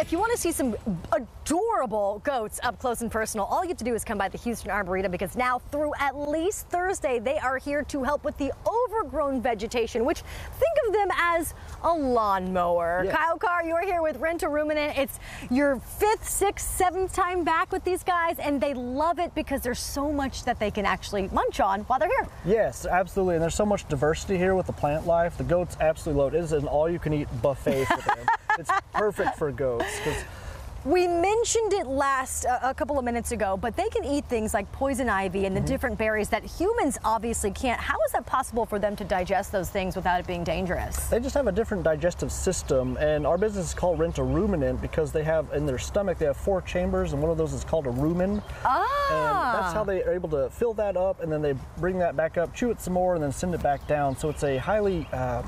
if you want to see some adorable goats up close and personal, all you have to do is come by the Houston Arboretum because now through at least Thursday, they are here to help with the overgrown vegetation, which think of them as a lawnmower. Yes. Kyle Carr, you're here with Rent a Ruminant. It's your fifth, sixth, seventh time back with these guys, and they love it because there's so much that they can actually munch on while they're here. Yes, absolutely. And there's so much diversity here with the plant life. The goats absolutely love it. It is an all-you-can-eat buffet for them. it's perfect for goats We mentioned it last uh, a couple of minutes ago, but they can eat things like poison ivy and the different berries that humans obviously can't. How is that possible for them to digest those things without it being dangerous? they just have a different digestive system. And our business is called Rent a Ruminant because they have in their stomach they have four chambers, and one of those is called a rumen. Ah. And that's how they are able to fill that up, and then they bring that back up, chew it some more, and then send it back down. So it's a highly uh,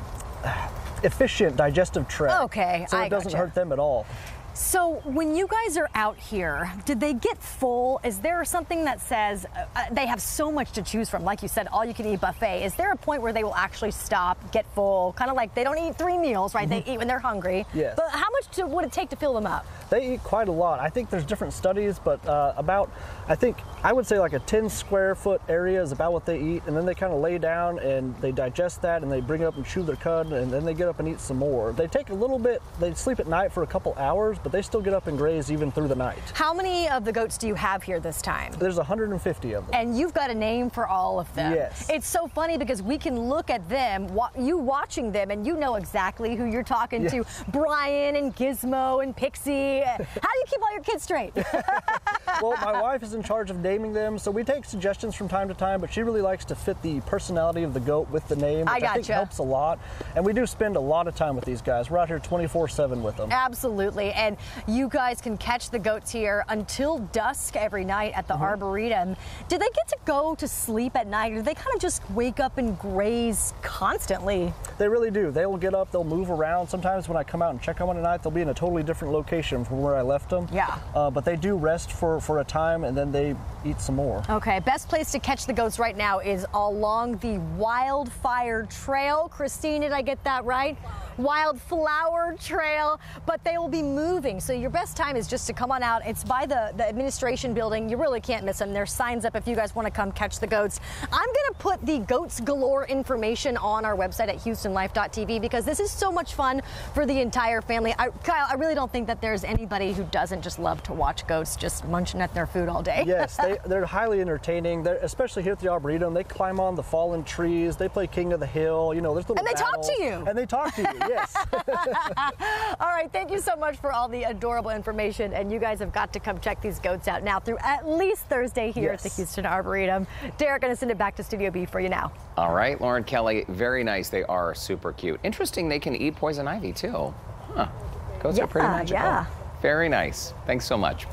efficient digestive tract. Okay, So I it doesn't gotcha. hurt them at all. So, when you guys are out here, did they get full? Is there something that says uh, uh, they have so much to choose from? Like you said, all you can eat buffet. Is there a point where they will actually stop, get full? Kind of like they don't eat three meals, right? They eat when they're hungry. Yes. But how much to, would it take to fill them up? They eat quite a lot. I think there's different studies, but uh, about, I think, I would say like a 10 square foot area is about what they eat. And then they kind of lay down and they digest that and they bring it up and chew their cud and then they get up and eat some more. They take a little bit, they sleep at night for a couple hours, but they still get up and graze even through the night. How many of the goats do you have here this time? There's 150 of them. And you've got a name for all of them. Yes. It's so funny because we can look at them, you watching them, and you know exactly who you're talking to. Brian and Gizmo and Pixie. How do you keep all your kids straight? well, my wife is in charge of naming them, so we take suggestions from time to time, but she really likes to fit the personality of the goat with the name, I which I, think helps a lot. And we do spend a lot of time with these guys. We're out here 24 7 with them. Absolutely. And you guys can catch the goats here until dusk every night at the Mm-hmm. Arboretum. Do they get to go to sleep at night or do they kind of just wake up and graze constantly? They really do. They will get up, they'll move around. Sometimes when I come out and check on them at night, they'll be in a totally different location from where I left them. Yeah. Uh, but they do rest for, for a time and then they eat some more. Okay, best place to catch the goats right now is along the Wildfire Trail. Christine, did I get that right? Wildflower Trail, but they will be moving. So your best time is just to come on out. It's by the, the administration building. You really can't miss them. There's signs up if you guys want to come catch the goats. I'm going to put the Goats Galore information on our website at HoustonLife.tv because this is so much fun for the entire family. I, Kyle, I really don't think that there's anybody who doesn't just love to watch goats just munching at their food all day. yes, they, they're highly entertaining. They're, especially here at the Arboretum, they climb on the fallen trees. They play King of the Hill. You know, there's little And they talk to you. And they talk to you. Yes. All right, thank you so much for all the adorable information. And you guys have got to come check these goats out now through at least Thursday here at the Houston Arboretum. Derrick, going to send it back to Studio B for you now. All right, Lauren Kelly, very nice. They are super cute. Interesting, they can eat poison ivy too. Huh. Goats Yeah, are pretty magical. yeah. Very nice. Thanks so much.